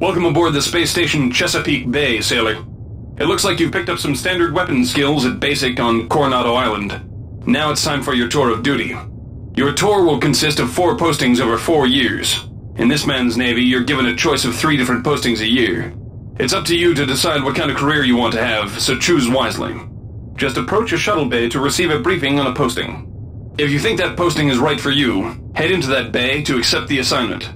Welcome aboard the space station Chesapeake Bay, sailor. It looks like you've picked up some standard weapon skills at basic on Coronado Island. Now it's time for your tour of duty. Your tour will consist of four postings over four years. In this man's navy, you're given a choice of three different postings a year. It's up to you to decide what kind of career you want to have, so choose wisely. Just approach a shuttle bay to receive a briefing on a posting. If you think that posting is right for you, head into that bay to accept the assignment.